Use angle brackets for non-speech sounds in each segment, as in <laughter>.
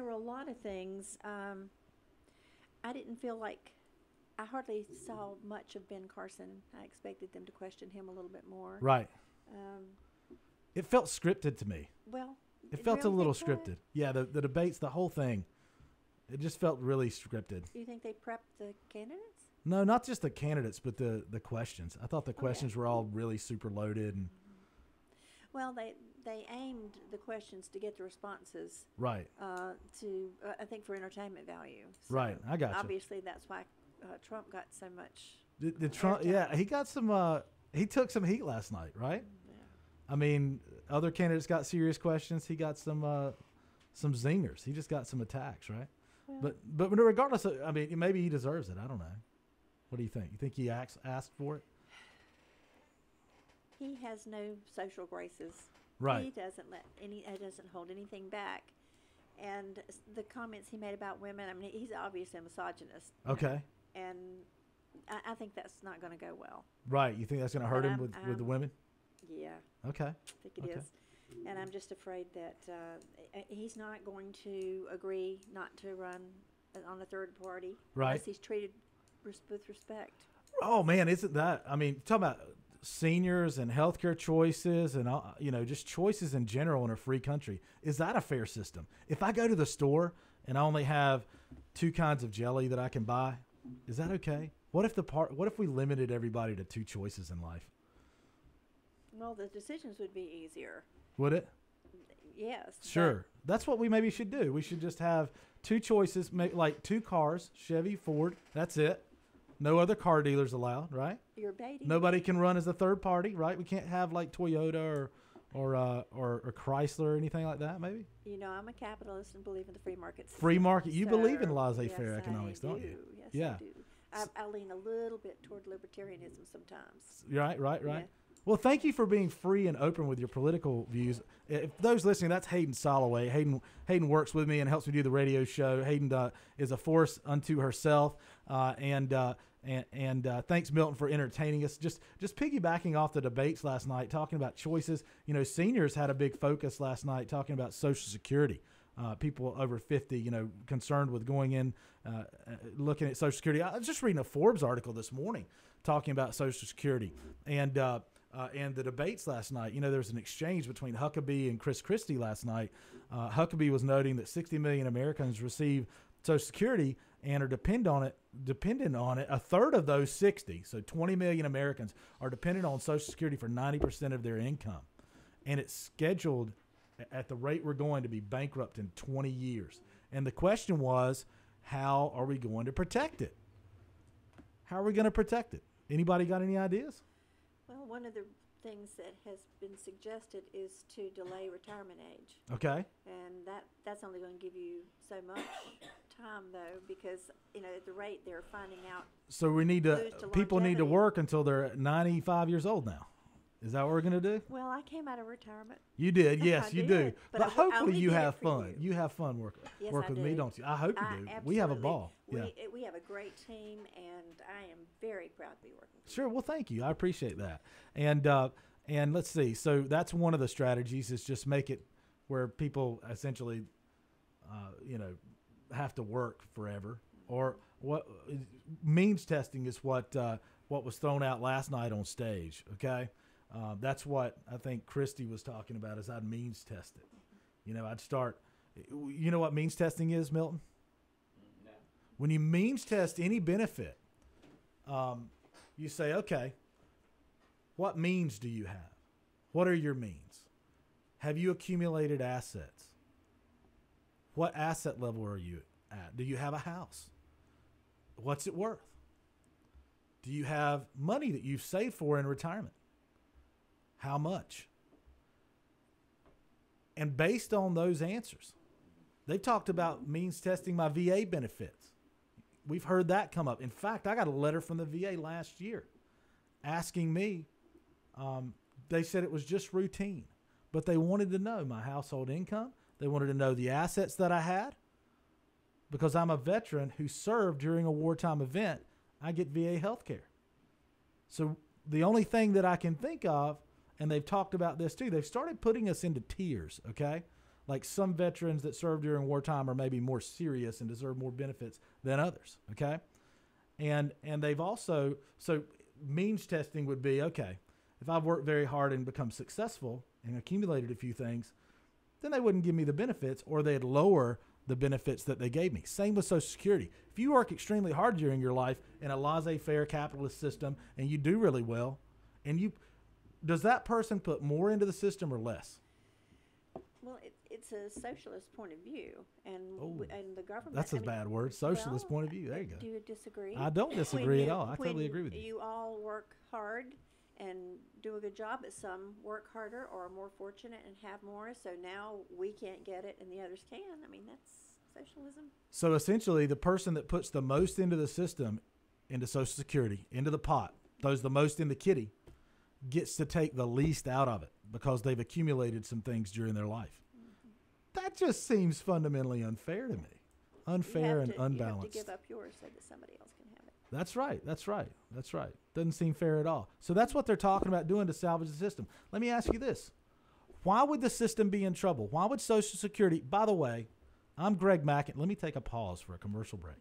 there were a lot of things. Um, I didn't feel like I hardly saw much of Ben Carson. I expected them to question him a little bit more. Right. Um, It felt scripted to me. well, It felt a little scripted. Yeah, the the debates, the whole thing. It just felt really scripted. Do you think they prepped the candidates? No, not just the candidates, but the the questions. I thought the questions were all really super loaded and Well, they they aimed the questions to get the responses right. uh, to uh, I think for entertainment value. So Right, I got you. Obviously, that's why uh, Trump got so much. Did, did Trump? Airtime. Yeah, he got some. Uh, he took some heat last night, right? Yeah. I mean, other candidates got serious questions. He got some uh, some zingers. He just got some attacks, right? Well, But but regardless, of, I mean, maybe he deserves it. I don't know. What do you think? You think he asked asked for it? he has no social graces. He doesn't let any. He doesn't hold anything back. And the comments he made about women, I mean, he's obviously a misogynist. know, Okay. And I, I think that's not going to go well. Right. You think that's going to hurt But him I'm- with, with the women? Yeah, Okay. I think it is. Okay. And I'm just afraid that uh, uh, he's not going to agree not to run on a third party Right. unless he's treated res- with respect. Oh man, isn't that? I mean, talk about seniors and healthcare choices and uh, you know just choices in general in a free country. Is that a fair system? If I go to the store and I only have two kinds of jelly that I can buy, is that okay? What if the part? What if we limited everybody to two choices in life? Well, the decisions would be easier. Would it? Yes. Sure. That's what we maybe should do. We should just have two choices, make like two cars, Chevy, Ford. That's it. No other car dealers allowed, right? You're baiting. Nobody can run as a third party, right? We can't have like Toyota or or uh, or, or Chrysler or anything like that. Maybe You know, I'm a capitalist and believe in the free market. free market. You believe in laissez-faire yes, economics, do. you? Yes, Yeah. I do. I, I lean a little bit toward libertarianism sometimes. Right, right, right. Yeah. Well, thank you for being free and open with your political views. If those listening, that's Hayden Soloway. Hayden Hayden works with me and helps me do the radio show. Hayden uh, is a force unto herself, uh, and uh, and and uh, thanks Milton for entertaining us. Just just piggybacking off the debates last night, talking about choices. You know, seniors had a big focus last night talking about Social Security. Uh, people over 50, you know, concerned with going in, uh, uh, looking at Social Security. I was just reading a Forbes article this morning talking about Social Security and uh, uh, and the debates last night. You know, there was an exchange between Huckabee and Chris Christie last night. Uh, Huckabee was noting that 60 million Americans receive Social Security and are depend on it, dependent on it. A third of those 60, so 20 million Americans, are dependent on Social Security for 90% of their income, and it's scheduled at the rate we're going to be bankrupt in 20 years. And the question was, how are we going to protect it? How are we going to protect it? Anybody got any ideas? Well, one of the things that has been suggested is to delay retirement age. Okay. And that, that's only going to give you so much time, though, because, you know, at the rate they're finding out, So we need to, to people need to work until they're 95 years old now. Is that what we're going to do? well, I came out of retirement. You did, <laughs> yes, you do. But, but I w- I hopefully you have fun. you. have fun work Yes, work with me, do. don't you? I hope you I do. We have a ball. We, yeah. we have a great team, and I am very proud to be working. with Sure. Well, thank you. I appreciate that. And uh, and let's see. So that's one of the strategies is just make it where people essentially, uh, you know, have to work forever. Or what means testing is what uh, what was thrown out last night on stage. Okay, uh, that's what I think Christie was talking about. Is I'd means test it. You know, I'd start. You know what means testing is, Milton? When you means test any benefit, um, you say, okay, what means do you have? What are your means? Have you accumulated assets? What asset level are you at? Do you have a house? What's it worth? Do you have money that you've saved for in retirement? How much? And based on those answers, they've talked about means testing my VA benefits. We've heard that come up. In fact, I got a letter from the VA last year asking me. Um, they said it was just routine, but they wanted to know my household income. They wanted to know the assets that I had because I'm a veteran who served during a wartime event. I get VA health care. So the only thing that I can think of, and they've talked about this too, they've started putting us into tiers, okay? like some veterans that served during wartime are maybe more serious and deserve more benefits than others. Okay, and and they've also so means testing would be okay if I've worked very hard and become successful and accumulated a few things, then they wouldn't give me the benefits or they'd lower the benefits that they gave me. Same with Social Security. If you work extremely hard during your life in a laissez-faire capitalist system and you do really well, and you does that person put more into the system or less? Well, it, it's a socialist point of view, and Oh, w- and the government. That's I a mean, bad word. Socialist well, point of view. There you go. Do you disagree? I don't <laughs> disagree at all. I totally agree with you. You all work hard and do a good job, but some work harder or are more fortunate and have more. So now we can't get it, and the others can. I mean, that's socialism. So essentially, the person that puts the most into the system, into Social Security, into the pot, throws the most in the kitty, gets to take the least out of it because they've accumulated some things during their life. Mm-hmm. That just seems fundamentally unfair to me. Unfair and unbalanced. You have to give up yours so that somebody else can have it. That's right. That's right. That's right. Doesn't seem fair at all. So that's what they're talking about doing to salvage the system. Let me ask you this. Why would the system be in trouble? Why would Social Security, by the way, I'm Greg Mackin. Let me take a pause for a commercial break.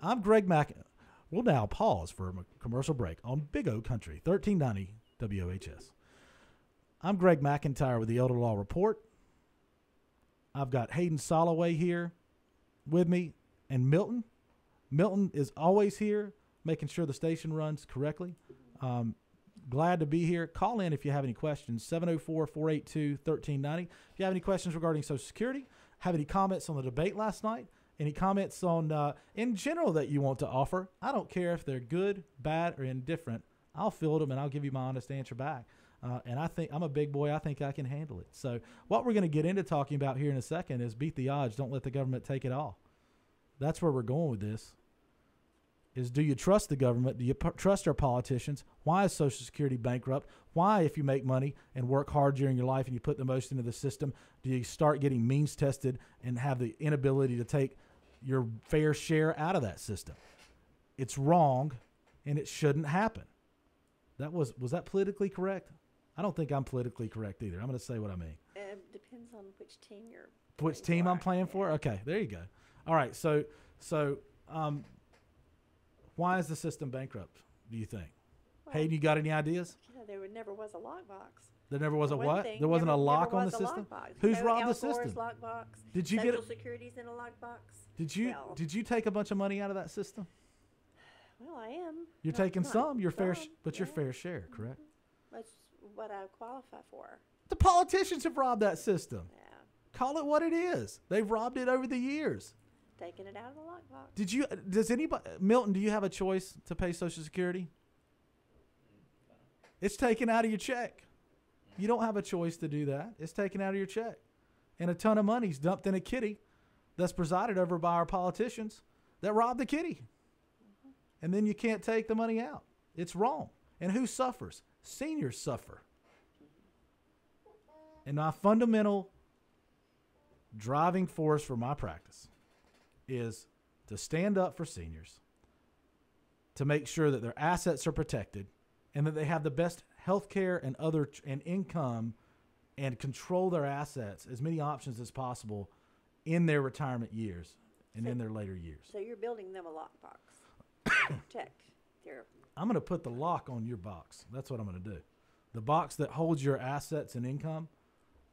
I'm Greg Mackin. We'll now pause for a commercial break on Big O Country, 1390 WOHS. I'm Greg McIntyre with the Elder Law Report. I've got Hayden Soloway here with me and Milton. Milton is always here, making sure the station runs correctly. Um, glad to be here. Call in if you have any questions. 704 482 1390. If you have any questions regarding Social Security, have any comments on the debate last night, any comments on, uh, in general, that you want to offer, I don't care if they're good, bad, or indifferent. I'll field them and I'll give you my honest answer back. Uh, and I think I'm a big boy. I think I can handle it. So, what we're going to get into talking about here in a second is beat the odds. Don't let the government take it all. That's where we're going with this. Is do you trust the government? Do you p- trust our politicians? Why is Social Security bankrupt? Why, if you make money and work hard during your life and you put the most into the system, do you start getting means tested and have the inability to take your fair share out of that system? It's wrong, and it shouldn't happen. That was was that politically correct? I don't think I'm politically correct either. I'm going to say what I mean. Uh, depends on which team you're. Which team I'm for. playing for? Okay, there you go. All right, so so um, why is the system bankrupt? Do you think? Well, Hayden, you got any ideas? know, there never was a lockbox. There never was a what? Thing, there wasn't never- a lock on the system. Who's robbed the Al Gore's system? Lockbox. Did you get Social it? Security's in a lockbox. Did you Well, did you take a bunch of money out of that system? well, I am. You're taking some, your fair, but your fair share, mm-hmm. correct? That's what I qualify for. The politicians have robbed that system. Yeah, Call it what it is. They've robbed it over the years. Taking it out of the lockbox. Did you? Does anybody? Milton, do you have a choice to pay Social Security? It's taken out of your check. You don't have a choice to do that. It's taken out of your check, and a ton of money's dumped in a kitty that's presided over by our politicians that robbed the kitty, mm-hmm. and then you can't take the money out. It's wrong. And who suffers? Seniors suffer. And my fundamental driving force for my practice is to stand up for seniors, to make sure that their assets are protected, and that they have the best health care and other and income and control their assets as many options as possible in their retirement years and in their later years. So you're building them a lockbox. <coughs> Protect their. I'm going to put the lock on your box. That's what I'm going to do. The box that holds your assets and income,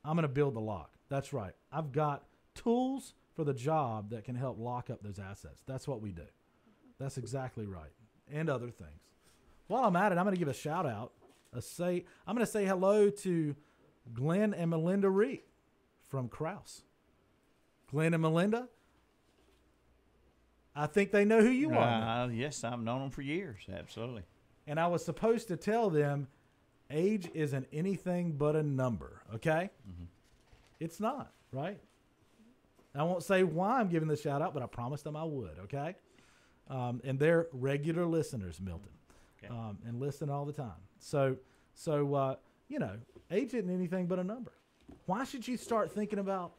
I'm going to build the lock. That's right. I've got tools for the job that can help lock up those assets. That's what we do. That's exactly right. And other things. While I'm at it, I'm going to give a shout out. A say I'm going to say hello to Glenn and Melinda Reed from Crouse. Glenn and Melinda, I think they know who you are. Uh, yes, I've known them for years. Absolutely. and I was supposed to tell them age isn't anything but a number, okay? It's not, right? I won't say why I'm giving the shout out, but I promised them I would, okay? Um, and they're regular listeners, Milton, Okay. um, and listen all the time. So, so uh, you know, age isn't anything but a number. Why should you start thinking about?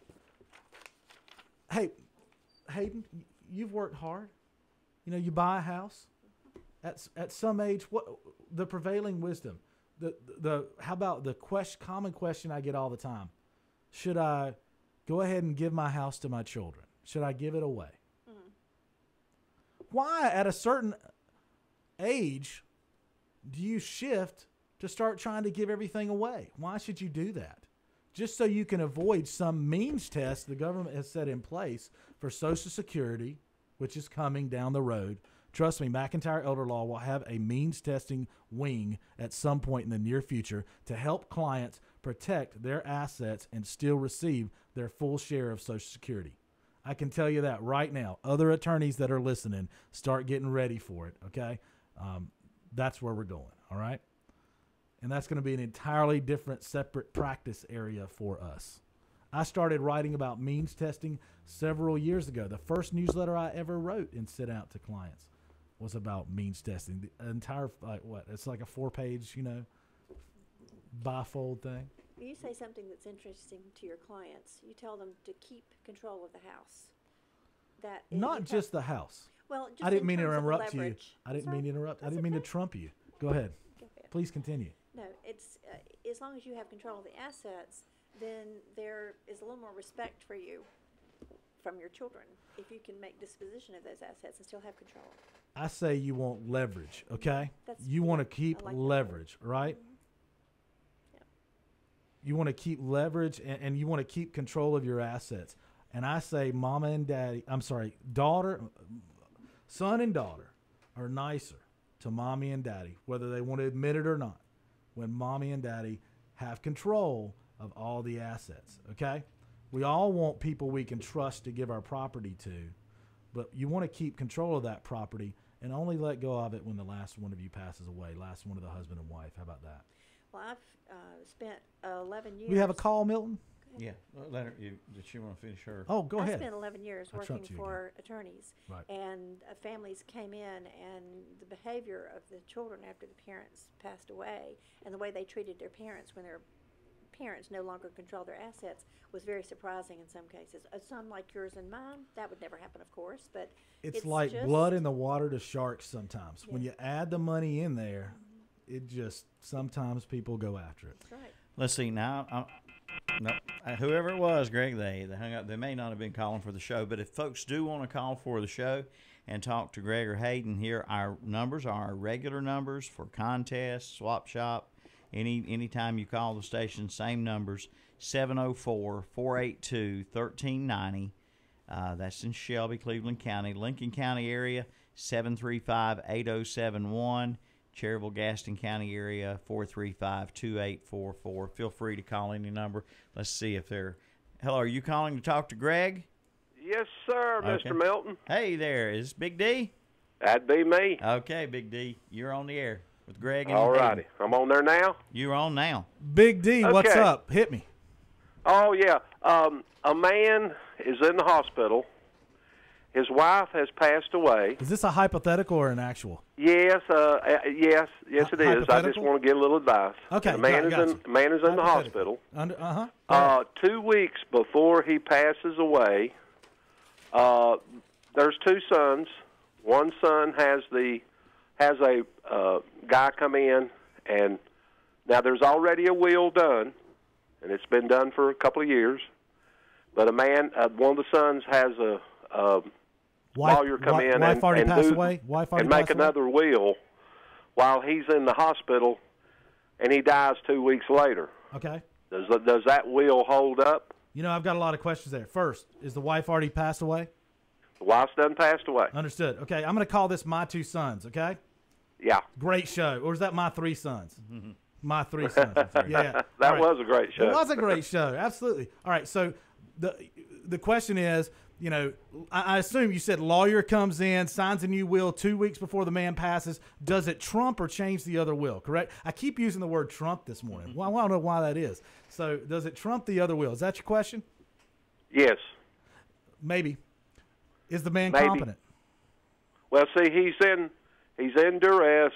Hey, Hayden, you've worked hard. You know, you buy a house at at some age. What the prevailing wisdom? The the how about the question? Common question I get all the time: Should I go ahead and give my house to my children. Should I give it away? Mm-hmm. Why, at a certain age, do you shift to start trying to give everything away? Why should you do that? Just so you can avoid some means test the government has set in place for Social Security, which is coming down the road. Trust me, McIntyre Elder Law will have a means testing wing at some point in the near future to help clients protect their assets and still receive their full share of Social Security. I can tell you that right now. Other attorneys that are listening, start getting ready for it. Okay, um, that's where we're going. All right, and that's going to be an entirely different, separate practice area for us. I started writing about means testing several years ago. The first newsletter I ever wrote and sent out to clients was about means testing. The entire like what? It's like a four-page, you know, bifold thing. You say something that's interesting to your clients. You tell them to keep control of the house. That Not just the house. well. Just I didn't mean to interrupt you. I didn't Sorry. mean to interrupt. I didn't mean to trump you. Go ahead. Go ahead. Please continue. No, it's uh, as long as you have control of the assets, then there is a little more respect for you from your children if you can make disposition of those assets and still have control. I say you want leverage, okay? That's- you want to keep I like that word. leverage, right? Yeah. You want to keep leverage and, and you want to keep control of your assets. And I say, mama and daddy, I'm sorry, daughter, son and daughter are nicer to mommy and daddy, whether they want to admit it or not, when mommy and daddy have control of all the assets, okay? We all want people we can trust to give our property to, but you want to keep control of that property and only let go of it when the last one of you passes away, last one of the husband and wife. How about that? Well, I've uh, spent uh, 11 years. We have a call, Milton? Yeah, well, let you, did she want to finish her? Oh, go I ahead. spent 11 years I working trumped you again. for attorneys, Right. and uh, families came in, and the behavior of the children after the parents passed away, and the way they treated their parents when their parents no longer controlled their assets was very surprising in some cases. Uh, some like yours and mine, that would never happen, of course, but It's, it's like just- blood in the water to sharks sometimes. When you add the money in there, it just sometimes people go after it. that's right. Let's see now. Uh, no, uh, whoever it was, Greg, they they hung up. They may not have been calling for the show, but if folks do want to call for the show and talk to Greg or Hayden, here our numbers are our regular numbers for contests, swap shop. Any anytime you call the station, same numbers 704-482-1390. Uh, that's in Shelby, Cleveland County, Lincoln County area 735-8071. Cherryville, Gaston County area 435-2844. Feel free to call any number. Let's see if they're. Hello, are you calling to talk to Greg? Yes, sir, Okay. Mr. Melton. Hey there, is Big D? That'd be me. Okay, Big D, you're on the air with Greg and All righty. I'm on there now. You're on now. Big D, what's up? Hit me. Oh, yeah. Um, a man is in the hospital. His wife has passed away. Is this a hypothetical or an actual? Yes, uh, uh, yes, yes, it is. I just want to get a little advice. Okay, The man got- is in man is in the hospital. Under, uh-huh. Uh, two weeks before he passes away, uh, there's two sons. One son has the has a uh, guy come in, and now there's already a will done, and it's been done for a couple of years. But a man, uh, one of the sons has a, a Wife, lawyer come wi- in wife and, already and passed do- away? Wife already and make passed away? another will while he's in the hospital, and he dies two weeks later. Okay. Does does that will hold up? You know, I've got a lot of questions there. First, is the wife already passed away? The wife's done passed away. Understood. Okay, I'm going to call this My Two Sons, okay? Yeah, Great show. Or is that My Three Sons? <laughs> My Three Sons. yeah. <laughs> that All right. was a great show. It was a great show. Absolutely. All right. So the the question is, you know, I, assume you said lawyer comes in, signs a new will two weeks before the man passes. Does it trump or change the other will? Correct. I keep using the word trump this morning. Well, I don't know why that is. So does it trump the other will? Is that your question? Yes. Maybe. Is the man Maybe. competent? Well, see, he's in he's in duress.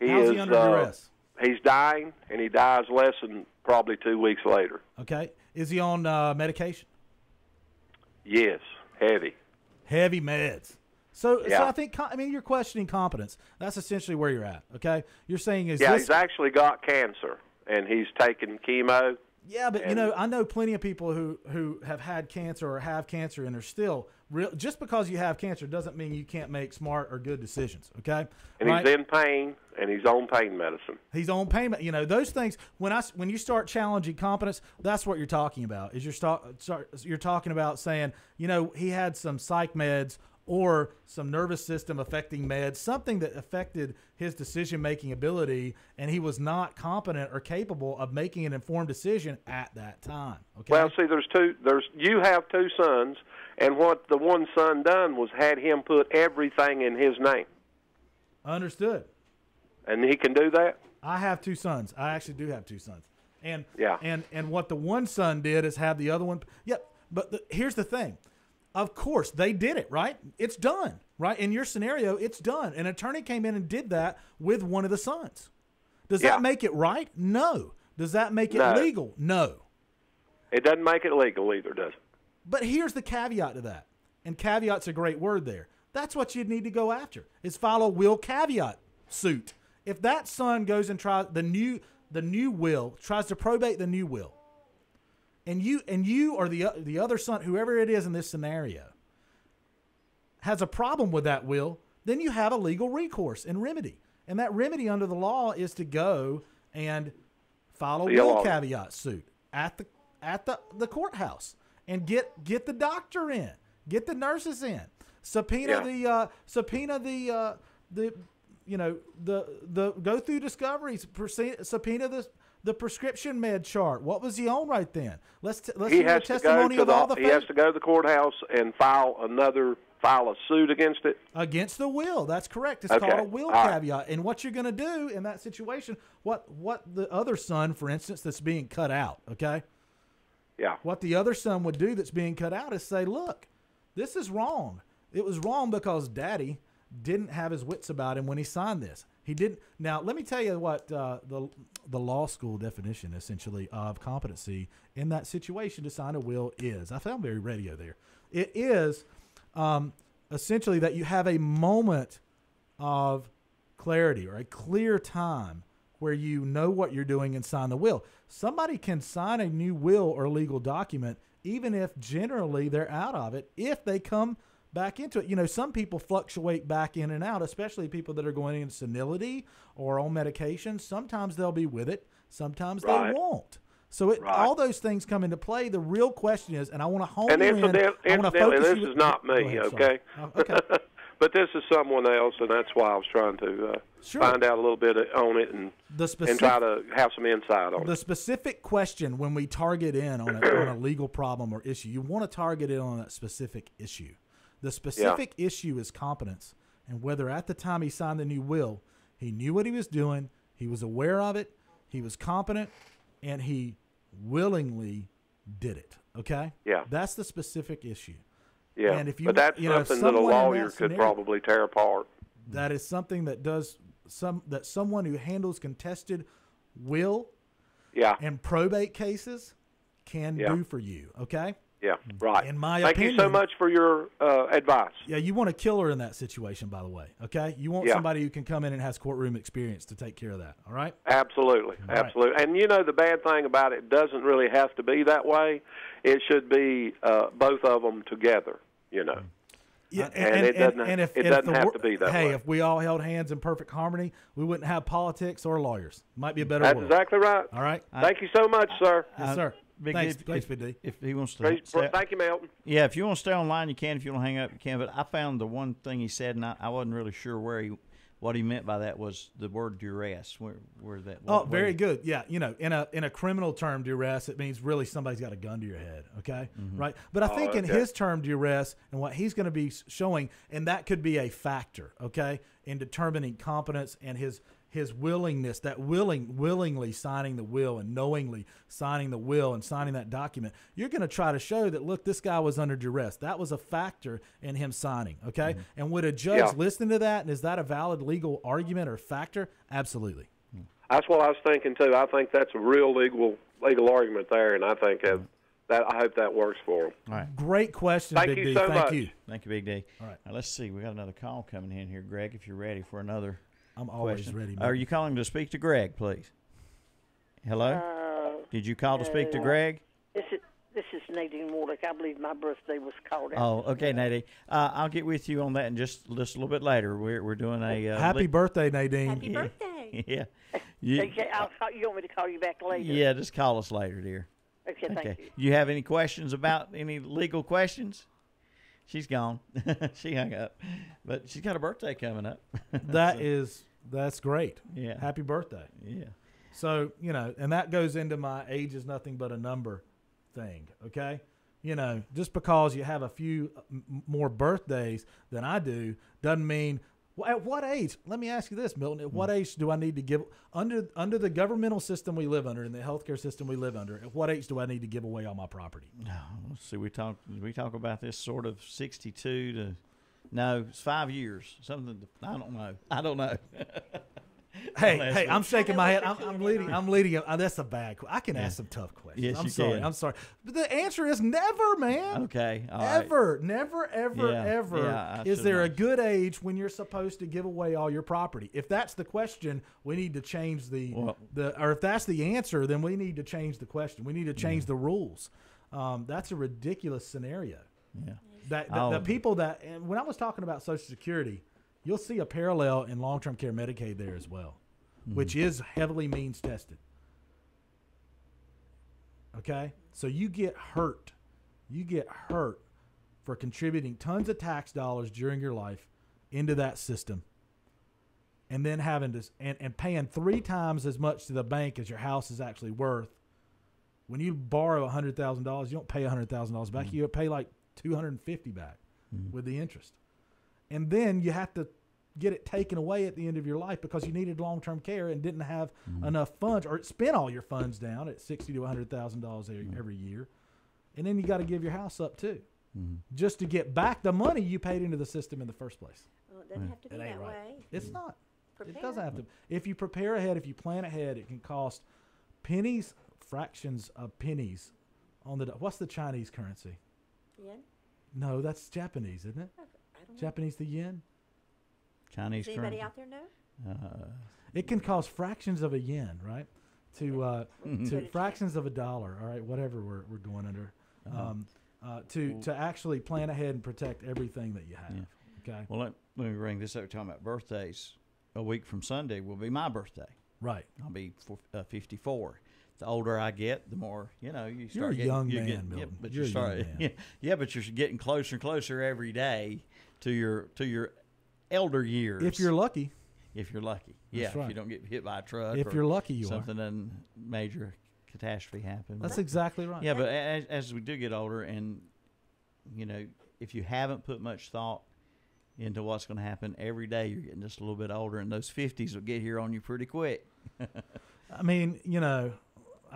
He How's is he under uh, duress? he's dying, and he dies less than probably two weeks later. Okay. Is he on uh, medication? Yes, heavy. Heavy meds. So, so I think I mean you're questioning competence. That's essentially where you're at. Okay. You're saying is Yeah, this he's actually got cancer, and he's taking chemo. Yeah, but you know, I know plenty of people who who have had cancer or have cancer and are still real. Just because you have cancer doesn't mean you can't make smart or good decisions. Okay, And right? he's in pain, and he's on pain medicine. He's on payment. You know those things. When I when you start challenging competence, that's what you're talking about. Is you're start, start you're talking about saying, you know, he had some psych meds or some nervous system affecting meds, something that affected his decision making ability, and he was not competent or capable of making an informed decision at that time. Okay. Well, see, there's two. There's you have two sons, and what the one son done was had him put everything in his name, Understood. and he can do that. I have two sons. I actually do have two sons. And Yeah. and and what the one son did is have the other one. Yep. But the, here's the thing. Of course, they did it, right? It's done, right? In your scenario, it's done. An attorney came in and did that with one of the sons. Does Yeah. that make it right? No. Does that make it No. legal? No. It doesn't make it legal either, does it? But here's the caveat to that. And caveat's a great word there. That's what you'd need to go after. Is file a will caveat suit. If that son goes and tries the new the new will tries to probate the new will, and you and you or the the other son, whoever it is in this scenario, has a problem with that will, then you have a legal recourse and remedy. And that remedy under the law is to go and file a will caveat suit at the at the, the courthouse and get get the doctor in, get the nurses in, subpoena Yeah. the uh, subpoena the uh, the you know the the go through discoveries, subpoena the the prescription med chart. What was he on right then? Let's t- let's He hear the has to testimony to of all the. the He has to go to the courthouse and file another file a suit against it. against the will. That's correct. It's Okay. called a will All right. caveat. And what you're going to do in that situation, what what the other son, for instance, that's being cut out, okay? Yeah. What the other son would do that's being cut out is say, look, this is wrong. It was wrong because daddy didn't have his wits about him when he signed this. He didn't. Now, let me tell you what uh, the the law school definition, essentially, of competency in that situation to sign a will is. I found very radio there. It is um, essentially that you have a moment of clarity or a clear time where you know what you're doing and sign the will. Somebody can sign a new will or legal document even if generally they're out of it if they come back into it. You know, some people fluctuate back in and out, especially people that are going into senility or on medication. Sometimes they'll be with it, sometimes Right. they won't. So it, Right. all those things come into play. The real question is, and I want to hone And in. incident, I wanna incidentally, focus this you- is not me, ahead, okay? Oh, okay. <laughs> but this is someone else, and that's why I was trying to uh, Sure. find out a little bit on it and The and try to have some insight on it. the it. specific question when we target in on a, on a legal problem or issue, you want to target it on that specific issue. The specific issue is competence and whether at the time he signed the new will, he knew what he was doing, he was aware of it, he was competent, and he willingly did it. Okay? Yeah. That's the specific issue. Yeah, and if you- but that's you know, something that a in that lawyer could probably tear apart. That is something that does some that someone who handles contested will Yeah, and probate cases can Yeah. do for you. Okay. Yeah, right. In my Thank you so much for your uh, advice. Yeah, you want a killer in that situation, by the way. Okay, you want Yeah. somebody who can come in and has courtroom experience to take care of that. All right. Absolutely, right. absolutely. And you know the bad thing about it doesn't really have to be that way. It should be uh, both of them together. You know. Yeah, And it doesn't- and if, it doesn't the have to be that way. hey, way. if we all held hands in perfect harmony, we wouldn't have politics or lawyers. Might be a better That's world. exactly right. All right. Thank you so much, sir. Yes, sir. Big Thanks, D, thanks, if, Big D. if he wants to, Praise- stay- Thank you, Milton. yeah, if you want to stay online, you can. If you want to hang up, you can. But I found the one thing he said, and I, I wasn't really sure where he, what he meant by that was the word duress. Where, where that? Oh, what- very what- good. Yeah, you know, in a in a criminal term, duress, it means really somebody's got a gun to your head. Okay, mm-hmm. right. But I Oh, think in his term, duress, and what he's going to be showing, and that could be a factor. Okay, in determining competence and his his willingness, that willing willingly signing the will and knowingly signing the will and signing that document. You're going to try to show that look, this guy was under duress. That was a factor in him signing. Okay, mm-hmm. and would a judge Yeah. listen to that? And is that a valid legal argument or factor? Absolutely. Mm. That's what I was thinking too. I think that's a real legal legal argument there, and I think that, mm-hmm. that I hope that works for him. All right. Great question, Thank Big you D. so Thank much. you. Thank you, Big D. All right. Now, let's see. We got another call coming in here, Greg. If you're ready for another I'm always question, ready. Are you calling to speak to Greg, please? Hello. Uh, Did you call to speak to Greg? This is this is Nadine Warlick. I believe my birthday was called out. Oh, okay, Nadine. Uh, I'll get with you on that in just just a little bit later. We're we're doing a uh, Happy li- birthday, Nadine. Happy birthday. <laughs> yeah. <laughs> You, Okay, I'll call, you want me to call you back later? yeah, just call us later, dear. Okay, thank Okay. you. You have any questions about any legal questions? She's gone. <laughs> she hung up, but she's got a birthday coming up. <laughs> That is that's great. Yeah. Happy birthday. yeah. So, you know, and that goes into my age is nothing but a number thing, okay? You know, just because you have a few more birthdays than I do doesn't mean at what age? Let me ask you this, Milton. At what hmm. age do I need to give under under the governmental system we live under and the healthcare system we live under? At what age do I need to give away all my property? Let's see. We talk. We talk about this sort of sixty-two to. No, it's five years. Something. I don't know. I don't know. <laughs> <laughs> Hey, hey, me. I'm shaking my head. I'm, I'm <laughs> leading. I'm leading. Uh, that's a bad. I can ask some tough questions. Yes, I'm sorry. can. I'm sorry. But the answer is never, man. Okay. all right. Ever, never, ever, Yeah, ever yeah, is there a good age when you're supposed to give away all your property? If that's the question, we need to change the Well- the or if that's the answer, then we need to change the question. We need to change the rules. Um, that's a ridiculous scenario. Yeah. That the, the people that and when I was talking about Social Security, you'll see a parallel in long term care Medicaid there as well, Mm-hmm. which is heavily means tested. Okay, so you get hurt, you get hurt for contributing tons of tax dollars during your life into that system, and then having to and, and paying three times as much to the bank as your house is actually worth. When you borrow hundred thousand dollars, you don't pay hundred thousand dollars back. You pay like two hundred and fifty back with the interest, and then you have to get it taken away at the end of your life because you needed long term care and didn't have mm-hmm. enough funds, or spent all your funds down at sixty to hundred thousand dollars every year, and then you got to give your house up too, mm-hmm. just to get back the money you paid into the system in the first place. Well, it doesn't have to be that right. way. It's not. It doesn't have to. If you prepare ahead, if you plan ahead, it can cost pennies, fractions of pennies on the. What's the Chinese currency? Yen? No, that's Japanese, isn't it? I don't know. Japanese the yen. Chinese Does anybody currency. out there know? Uh, It can cost fractions of a yen, right? To uh, <laughs> Mm-hmm. to fractions of a dollar. All right, whatever we're, we're going under. Um, uh, to to actually plan ahead and protect everything that you have. Okay. well, let, let me bring this up. Talking about birthdays, a week from Sunday will be my birthday. Right. I'll be four, uh, 54. The older I get, the more you know. You start a getting, young you man, get- yeah, Milton. but You're you a young start, <laughs> man. yeah, yeah, but you're getting closer and closer every day to your to your elder years. If you're lucky, if you're lucky, yeah. If you don't get hit by a truck, if or you're lucky, you are. something doesn't major catastrophe happen. That's exactly right. yeah, but as, as we do get older, and you know, if you haven't put much thought into what's going to happen every day, you're getting just a little bit older, and those fifties will get here on you pretty quick. <laughs> I mean, you know,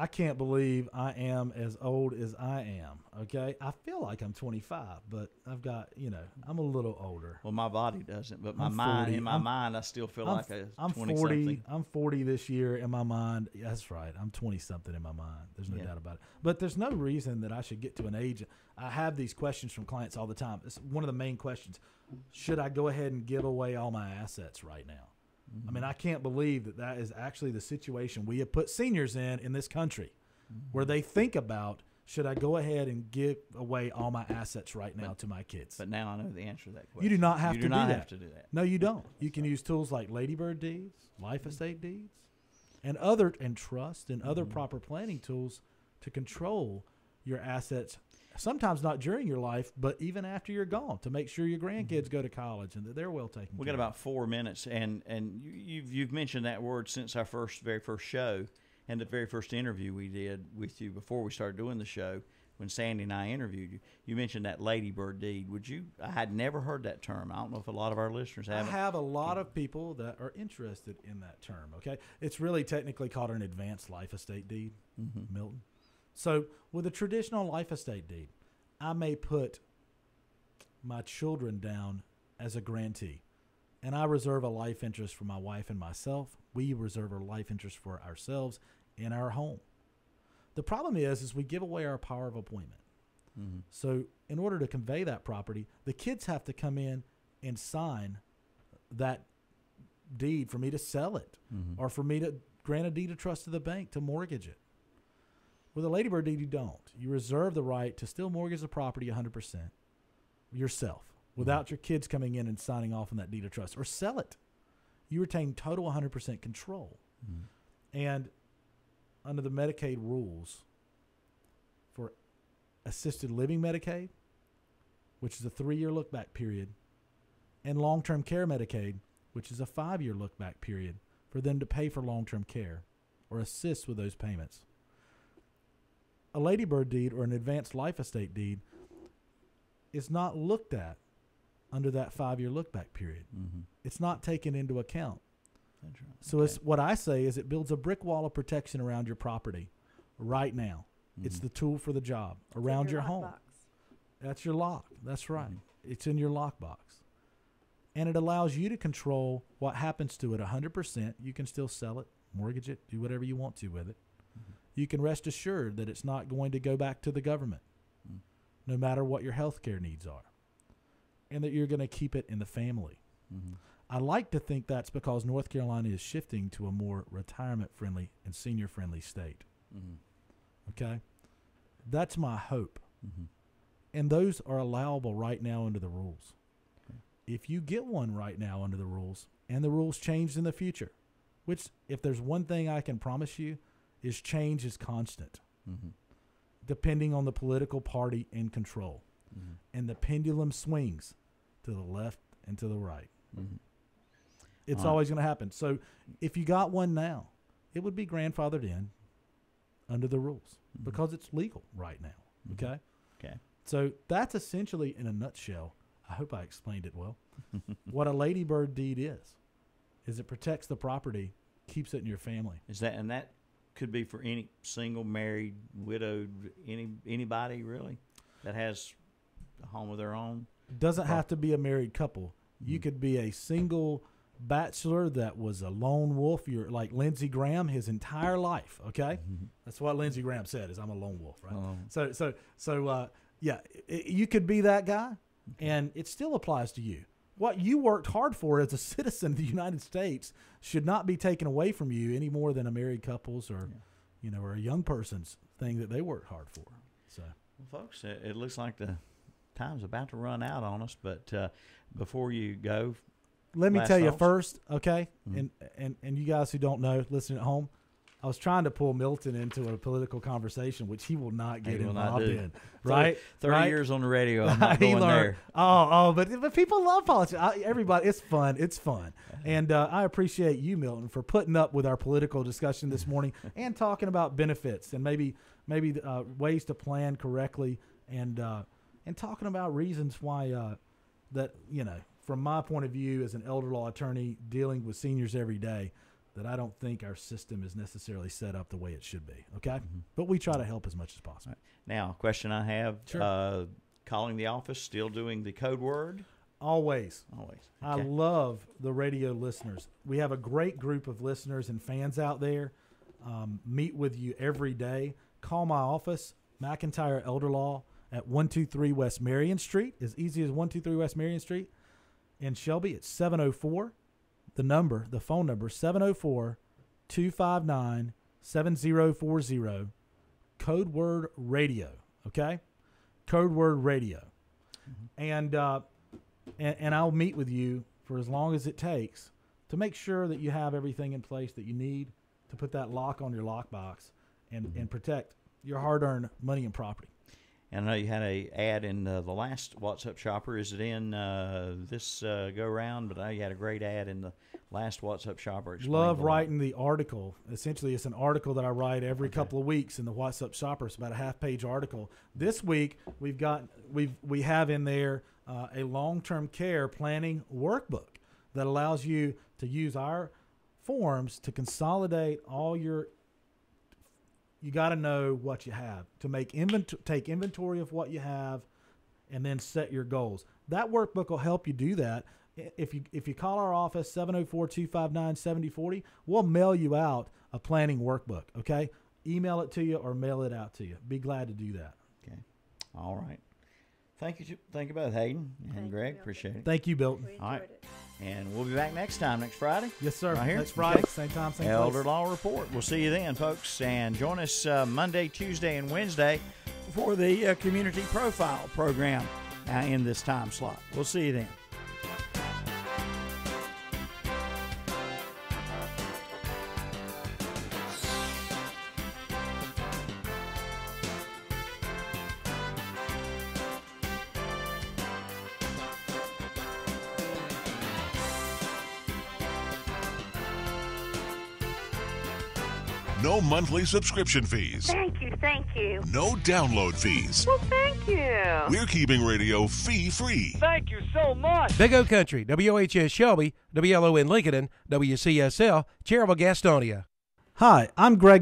I can't believe I am as old as I am. Okay, I feel like I'm 25, but I've got, you know, I'm a little older. Well, my body doesn't, but my I'm mind, 40. in my I'm- mind, I still feel I'm, like a I'm 20 40. something. I'm 40 this year in my mind. That's right. I'm 20 something in my mind. There's no Yeah. doubt about it. But there's no reason that I should get to an age. I have these questions from clients all the time. It's one of the main questions. Should I go ahead and give away all my assets right now? I mean, I can't believe that that is actually the situation we have put seniors in in this country, where they think about should I go ahead and give away all my assets right now to my kids? But now I know the answer to that question. You do not have you to do do not that. have to do that. No, you don't. You can use tools like Ladybird deeds, life estate deeds, and other and trust and other mm-hmm. proper planning tools to control your assets. Sometimes not during your life, but even after you're gone, to make sure your grandkids mm-hmm. go to college and that they're well taken We got about four minutes, and and you, you've you've mentioned that word since our first very first show, and the very first interview we did with you before we started doing the show. When Sandy and I interviewed you, you mentioned that ladybird deed. Would you? I had never heard that term. I don't know if a lot of our listeners have. I have. have a lot of people that are interested in that term. Okay, it's really technically called an advanced life estate deed, mm-hmm. Milton. So with a traditional life estate deed, I may put my children down as a grantee, and I reserve a life interest for my wife and myself. We reserve a life interest for ourselves in our home. The problem is, is we give away our power of appointment. Mm-hmm. So in order to convey that property, the kids have to come in and sign that deed for me to sell it mm-hmm. or for me to grant a deed of trust to the bank to mortgage it. With a ladybird deed, you don't. You reserve the right to still mortgage the property 100% yourself without mm-hmm. your kids coming in and signing off on that deed of trust or sell it. You retain total 100% control. Mm-hmm. And under the Medicaid rules for assisted living Medicaid, which is a three year look back period, and long term care Medicaid, which is a five year look back period for them to pay for long term care or assist with those payments. A ladybird deed or an advanced life estate deed is not looked at under that five year look back period. Mm-hmm. It's not taken into account. That's right. So it's what I say is it builds a brick wall of protection around your property right now. It's Mhm. the tool for the job It's around your, home. lockbox. That's your lock. That's right. Mhm. It's in your lockbox. And it allows you to control what happens to it 100%. You can still sell it, mortgage it, do whatever you want to with it. You can rest assured that it's not going to go back to the government, Mm. no matter what your health care needs are, and that you're going to keep it in the family. Mhm. I like to think that's because North Carolina is shifting to a more retirement friendly and senior friendly state. Mhm. Okay? That's my hope. Mhm. And those are allowable right now under the rules. Okay. If you get one right now under the rules and the rules change in the future, which if there's one thing I can promise you is change is constant Mhm. depending on the political party in control. Mhm. And the pendulum swings to the left and to the right. Mhm. It's All right. always going to happen. So if you got one now, it would be grandfathered in under the rules Mhm. because it's legal right now. Mhm. Okay. Okay. So that's essentially, in a nutshell, I hope I explained it well, <laughs> what a ladybird deed is. Is it protects the property, keeps it in your family. Is that and that could be for any single, married, widowed, any anybody really that has a home of their own. Doesn't have to be a married couple. You Mhm. could be a single bachelor that was a lone wolf. You're like Lindsey Graham his entire life. Okay, Mhm. that's what Lindsey Graham said. Is I'm a lone wolf, right? Um, So so so uh, yeah, i you could be that guy, and it still applies to you. What you worked hard for as a <laughs> citizen of the United States should not be taken away from you any more than a married couple's or Yeah. you know or a young person's thing that they worked hard for. So Well, folks, it, it looks like the time's about to run out on us. But uh, before you go, let me tell you first, okay, Mhm. and and and you guys who don't know, listening at home. I was trying to pull Milton into a political conversation, which he will not get will involved do. in. Right? thirty right? years on the radio, I'm <laughs> not he going learned. there. Oh, oh, but but people love politics. I, everybody, it's fun. It's fun, and uh, I appreciate you, Milton, for putting up with our political discussion this morning <laughs> and talking about benefits and maybe maybe uh, ways to plan correctly and uh, and talking about reasons why uh, that you know, from my point of view as an elder law attorney dealing with seniors every day, that I don't think our system is necessarily set up the way it should be. Okay, Mhm. but we try to help as much as possible. Now, question I have: Sure. uh, calling the office, still doing the code word? Always. Always. I love the radio listeners. We have a great group of listeners and fans out there. Um, meet with you every day. Call my office, McIntyre Elder Law, at 123 West Marion Street. As easy as 123 West Marion Street. In Shelby, it's 704. The number, the phone number, 704 259 7040. Code word radio. Okay? Code word radio. And, uh, and, and I'll meet with you for as long as it takes to make sure that you have everything in place that you need to put that lock on your lockbox and, and protect your hard-earned money and property. And I know you had a ad in uh, the last What's Up Shopper. Is it in uh, this uh, go round? But I know you had a great ad in the last What's Up Shopper. Explain Love writing the article. Essentially, it's an article that I write every Okay. couple of weeks in the What's Up Shopper. It's about a half-page article. This week we've got we've we have in there uh, a long-term care planning workbook that allows you to use our forms to consolidate all your. You got to know what you have to make inventory, take inventory of what you have, and then set your goals. That workbook will help you do that. If you if you call our office 704-259-7040, we'll mail you out a planning workbook, okay? Email it to you or mail it out to you. Be glad to do that. Okay. All right. Thank you, thank you both, Hayden and Thank Greg. Bill. Appreciate it. Thank you, Bill. All right. it. And we'll be back next time, next Friday. Yes, sir. Right here? Next Friday, Okay. same time, same Elder place. Law Report. We'll see you then, folks. And join us uh, Monday, Tuesday, and Wednesday for the uh, Community Profile program uh, in this time slot. We'll see you then. Monthly subscription fees. Thank you, thank you. No download fees. Well, thank you. We're keeping radio fee free. Thank you so much. Big O Country, WOHS Shelby, WLON Lincoln, WCSL, Cherryville Gastonia. Hi, I'm Greg.